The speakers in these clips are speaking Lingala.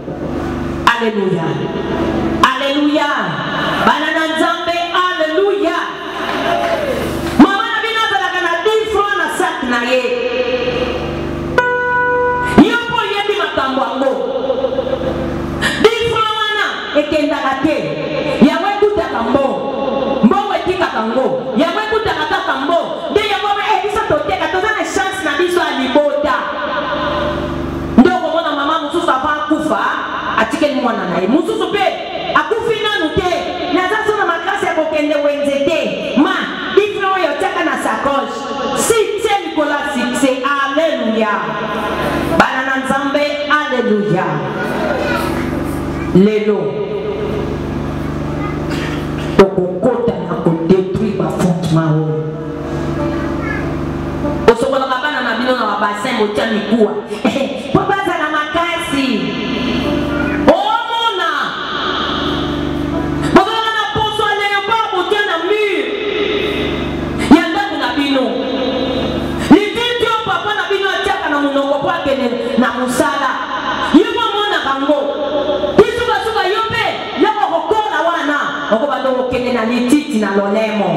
Alléluia. Alléluia. Banana Nzambe, Alléluia. Maman na bino azalaka na 10 francs na sac na ye. Yo mpo oyebi makambo yango. 10 francs wana ekendaka te. Yango ekutaka mbo. Mbongo etikaka ngo. Yango ekutaka kaka mbo. Nde yango ba ebisa toteka toza na chance na biso ya libota. Nde okomona mama mosusu ava akufa atikeli mwana na ye mosusu mpe akufi nanu te naza so na makasi ya kokende wenze te ma biblia oyo otiaka na sacoche site likolo ya sukse aleluya bana na nzambe aleluya lelo tokokota na kodetruire bafondement oyo osokolaka bana na bino na babasin botia mikuwa mpo eh, bazala makasi omona bozalaka na poso ya leopard botia na mur ya ndako na bino lititi oyo papa na bino atiaka na monoko mpo akende na mosala Yoko okokola wana, okobanda okende na lititi na lolemo.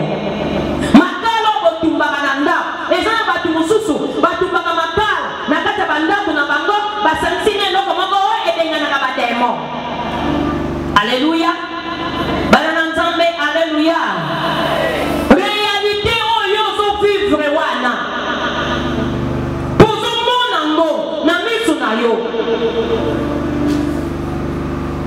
Makalo botumbaka na ndako, eza na bato mosusu batumbaka makalo na kati ya bandako na bango, basangisi na eloko moko oyo ebenganaka bademo. Aleluya, bana na Nzambe, aleluya. Realite oyo ozovivre wana, pozomona ngo na miso na yo.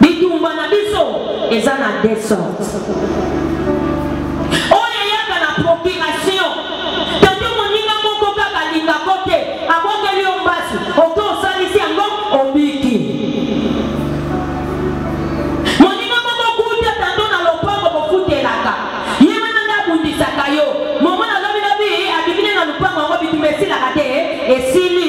bitumba na biso eza na deux sortes oyo eyaka na procuration toto moninga moko kaka lingako te abokeli yo mbasi oke osalisi yango obiki moninga moko kuta tato na lopango kofutelaka ye wana nde abundisaka yo momo na lobi lobi abimine na lopango yango bitumba esilaka te esili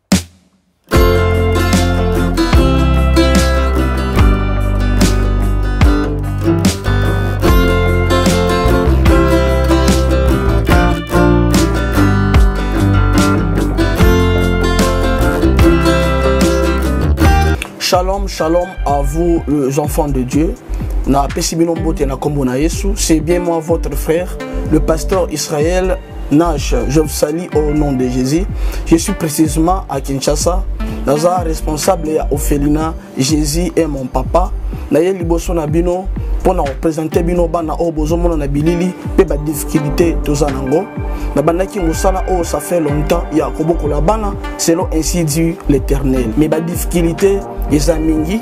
Shalom, shalom à vous les enfants de Dieu. Na pesi bino mbote na kombo na Yesu. C'est bien moi votre frère, le pasteur Israël Nash, je vous salue au nom de Jésus. Je suis précisément à Kinshasa. Naza responsable ya Ophelina, Jésus est mon papa. Naye liboso na bino pona ko présenter bino bana oyo bozomona na bilili pe ba difficulté toza nango. Nabandaki mosala oyo ça fait longtemps ya kobokola bana selon ainsi dit l'Éternel. Mais ba difficulté eza mingi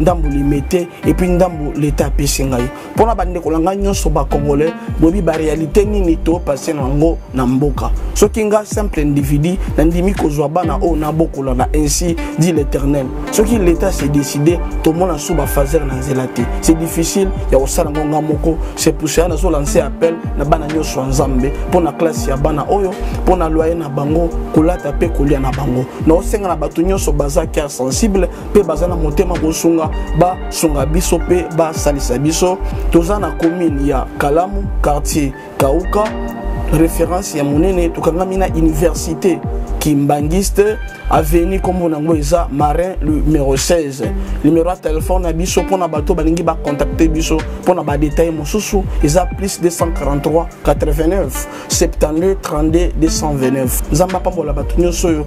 ndambo limete epuis ndambo leta apesi ngai mpona bandeko na ngai nyonso bacongolais boyebi barealité nini topase na yango na mboka soki ngai simple individu nandimi kozwa bana oyo nabokola na ainsi dit l'éternel soki leta se décide tomona su bafaser na nzela te c'est difficile ya kosala yango ngai moko c'est pousse ya nazolanse appel na bana nyonso ya nzambe mpo na klase ya bana oyo mpo na loye na bango kolata mpe kolia na bango naosenga na bato nyonso baza car sensible mpe baza na motema kosunga basunga biso mpe basalisa biso toza na commune ya kalamu quartier kauka référence ya monene tokangami na université kimbangiste aveni nkombo na yango eza marin numero 16 numero ya telefone na biso mpo na bato balingi bakontakte biso mpo na badetail mosusu eza plus 243 89 72 32 229 nzambe apambola bato nyonso oyo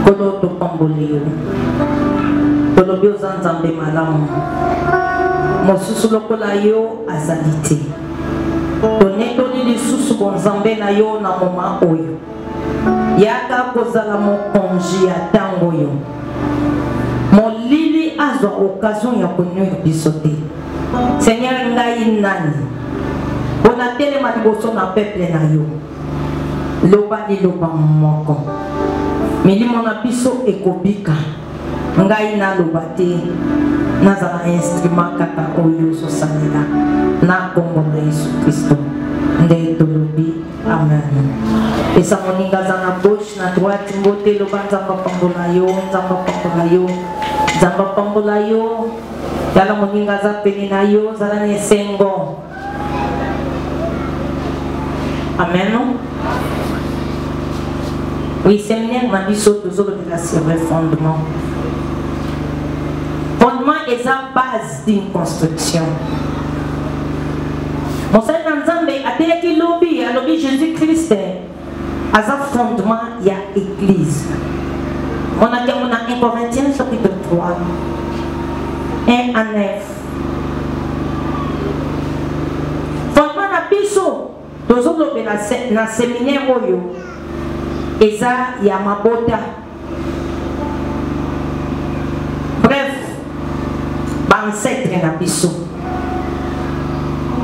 nkolo topamboli yo tolobi oza nzambe malamu mosusu lokola yo azali te tonetoli lisusu bonzambe na yo na moma oyo yaka kozala mokonzi ya ntango oyo molili azwa okazio ya konyoya biso te seigneur ngai nani mpo natelema liboso na peple na yo loba liloba moko milimo na biso ekobika ngai naloba te nazala instrument kaka oyo ozosalela na nkombo na yesu kristo nde tolobi amen pesa moninga aza na gauche na droite mbote loba nzambe apambola yo nzambe apambola yo nzambe apambola yo tala moninga aza pene na yo zala na esengo Amen. Oui, séminaire na biso tozolobela sur le fondement. Fondement est la base d'une construction. mosali na nzambe ateyaki lobi alobi jésus christ aza fondement ya église monaki yango na 1 corinthiens chapitre 3 1 à 9 fondement na biso tozolobela na seminaire oyo eza ya mabota bref baancetre na biso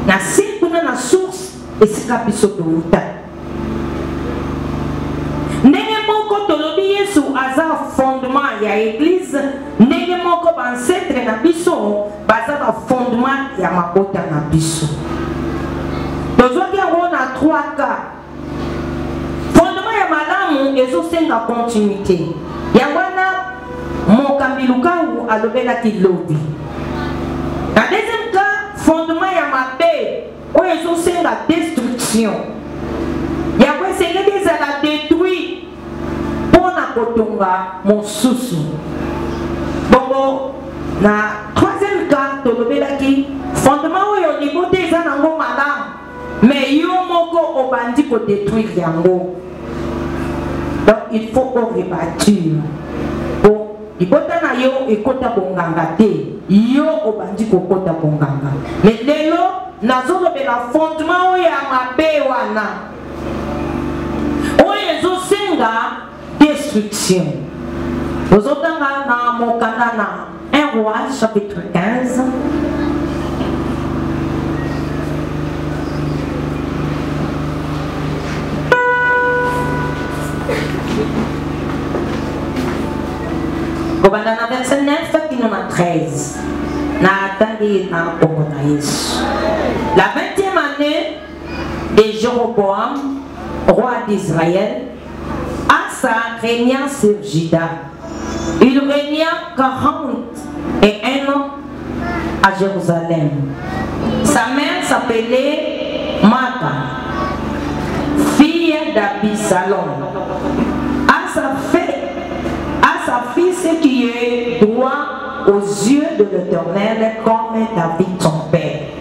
na si kuna na source esika biso towuta ndenge moko tolobi yesu aza fondement ya eglize ndenge moko bansetre na biso baza bafondement ya mabota na biso tozwaki yango na 3 ka fondement ya malamu ezosenga continuité yango wana mokambi lukangu alobelaki lobi na deuxième cas fondement ya mabe oyo ezosenga destruction yango esengeli ezala detruit mpo na kotonga mosusu bongo na troisième cas tolobelaki fondement oyo libo te eza nango malamu mais yo moko obandi kodetruire yango donc il faut orebâtir libota na yo ekota bonganga te yo obandi kokota bonganga me lelo nazolobela fondement oyo ya mabe wana oyo ezosenga destruction ozotanga na mokanda na 1 roi chapitre 15 Thank you. kobanda na 29 kino na 13 na atangi na nkombo na yesu la 20e année de jeroboam roi d'israël asa régna sur juda il régna 40 et un an à Jérusalem. Sa mère s'appelait Martha, fille d'Abisalon. Asa fait sa fille ce qui est droit aux yeux de l'Éternel comme David son père.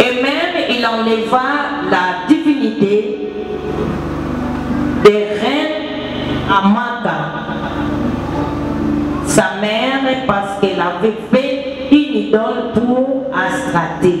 Et même il enleva la divinité des reines Mata, sa mère, parce qu'elle avait fait une idole pour Astraté.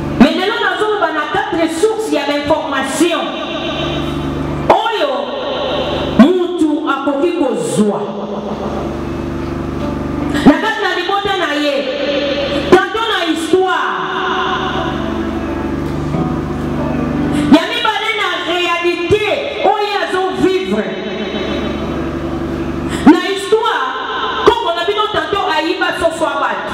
Mais lelo nazoloba na quatre sources ya information oyo mutu akoki kozwa na kati na libota na ye tanto na histoire ya mibale na réalité oyo ye azovivre na histoire koko na bino tanto ayiba soso ya bato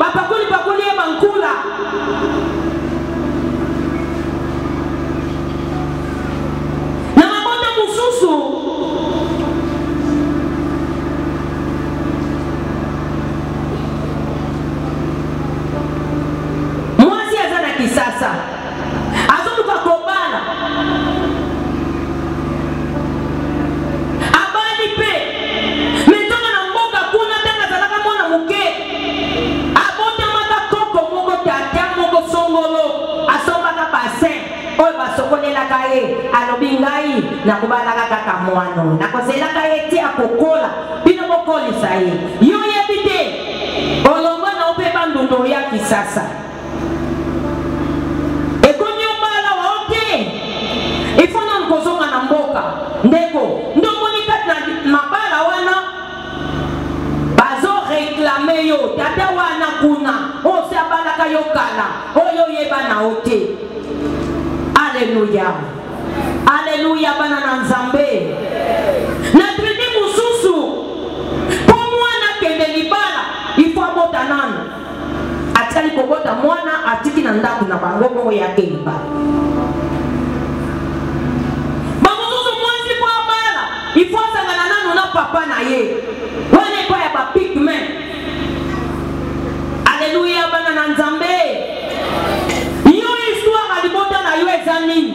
Bapakoli pakoli ye bankula. Na mabota mosusu, mwasi aza na kisasa azoluka kobala abali mpe metonga na mboka kuna ntango azalaka mwana moke nakobalaka kaka mwana oyo nakozelaka ye ti akokola bino bokolisa ye yo oyebi te olongwa na ope bandundu oya kisasa ekomi obala wa oke ifo nanu kozonga na mboka ndeko bazo reklame yo tata wana kuna oyo se abalaka yo kala oyo oyeba na yo te aleluya aleluya bana na nzambe na tribi mosusu mpo mwana akende libala ifo abota nano atikali kobota mwana atiki na ndako na bango bongo ya kemba bango mosusu mwasi mpo abala ifo asangana nano na papa na ye wana epa ya bapigme aleluya bana na nzambe yo histoire ya libota na yo eza nini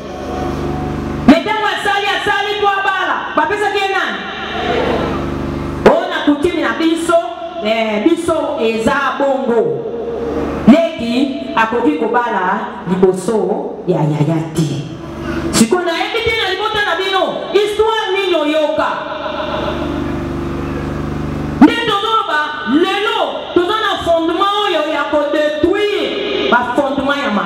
akoki kobala liboso ya yaya te sikoyo nayebi te na libota na bino histoire nini oyoka nde tozoloba lelo toza na fondement oyo ya kodetruire bafondement ya ma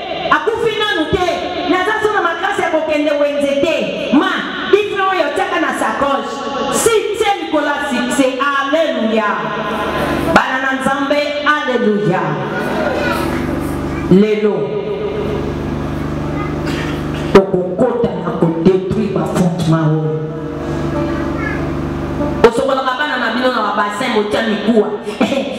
Akufi nanu te. Naza so na makasi ya kokende wenze te. Ma, bifle oyo otiaka na sacoche. Succès likolo ya succès. Alléluia. Bana na Nzambe, Alléluia. Lelo tokokota na kodetruire bafondement oyo. Osokolaka bana na bino na babasin botia mikuwa.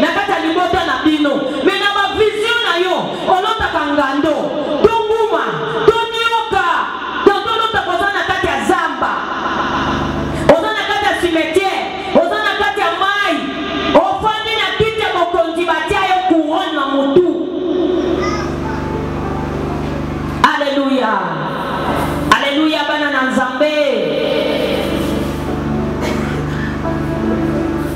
na kati ya libota na bino me na bavizio na yo olotaka ngando to nguma to nioka tanto olotaka oza na kati ya zamba oza na kati ya simetiere oza na kati ya mai ofandi na kiti ya mokonzi batya yo couronne na motu aleluya aleluya bana na nzambe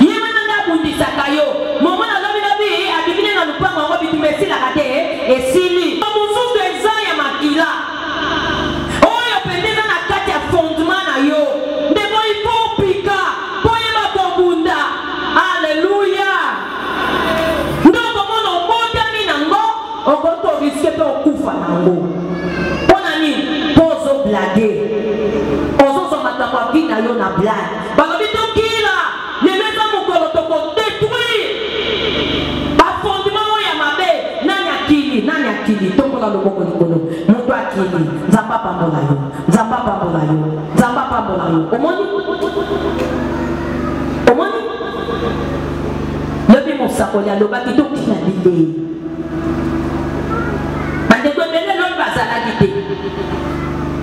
Ye wana nde abundisaka yo. Momo na lobi lobi abimi nde na lupango yango bitumba esilaka te esili. Mosusu eza ya makila. Oyo penza eza na kati ya fondement na yo. Ndeko il faut opika po oyeba kobunda. Alleluia. Nde okomona obotami na ngo okoki ko risque pe okufa na ngo. Pona nini? Po ozo blaguer. Ozo zwa makambo ya vie na yo na blague. Balobi tokila, lelo eza mokolo toko detruire ba fondement oyo ya mabe. Nani akili? Nani akili? Tombola loboko likolo. Moto akili. Nzambe apambola yo. Nzambe apambola yo. Nzambe apambola yo. Omoni? Omoni? Lobi mosakoli alobaki tokila bilei. Bandeko ebele lobi bazalaki te.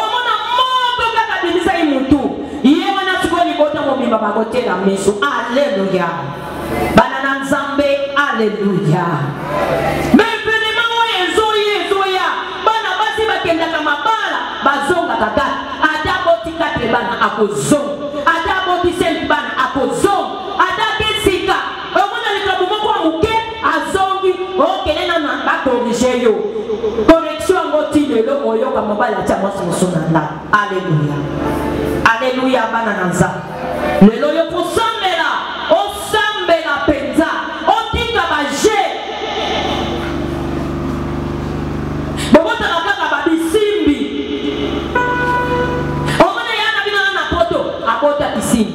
omona moto kaka abimisa ye mutu ye wana sikoyo libota mobimba bakotela miso aleluya bana na nzambe aleluya mevenema oyo ezoya ezoya bana basi bakendaka mabala bazongaka kaka ata boti katre bana akozonga omona likambo moko ya moke azongi okende na na bakorige yo correction yango ti lelo oyoka mobali atya mwasi mosusu na ndako aleluya aleluya bana na nzambe lelo yo kosambela osambela mpenza otika baje bobotaka kaka babisimbi omona ya na bino na poto abota bisimbi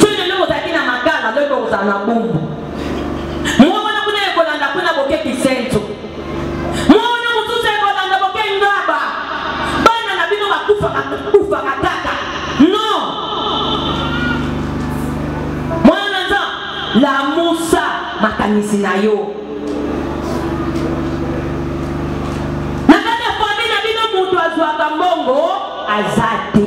soki lelo kozalaki na makala lobi okozala na bumbu mwa wana kuna ekolanda kuna boke kisenzo mwa wana mosusu ekolanda boke ngaba bana na bino bakufaka kufaka kaka no mwana na nza lamusa makanisi na yo azwaka mbongo aza te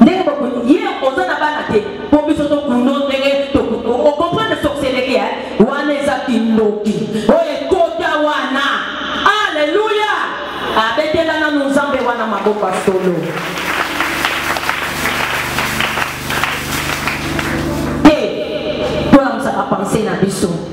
ndenge bokutu ye oza na bana te mpo biso tokuno ndenge tokutu okomprendre sorceleke ya wana eza kindoki oyo ekota wana aleluya abetela nanu nzambe wana maboko ya solo te tolamusaka pense na biso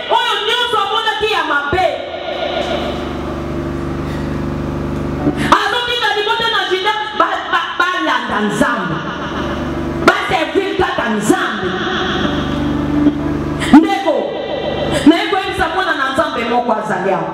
Oyo nyonso amonaki ya mabe. Azotinda libota na Juda balanda Nzambe. Baservir kaka Nzambe. Ndeko, naye koyebisa mwana na Nzambe moko azali awa.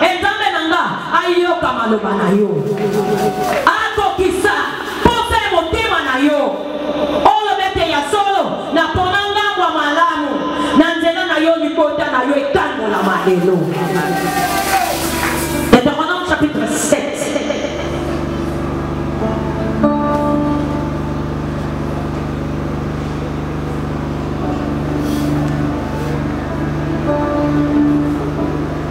E Nzambe na nga, ayoka maloba na yo. Akokisa posa ya motema na yo. Oloba ete ya solo, napona ngambo ya malamu. Na nzela na yo, libota na yo ekanolama lelo. Deuteronome chapitre 7.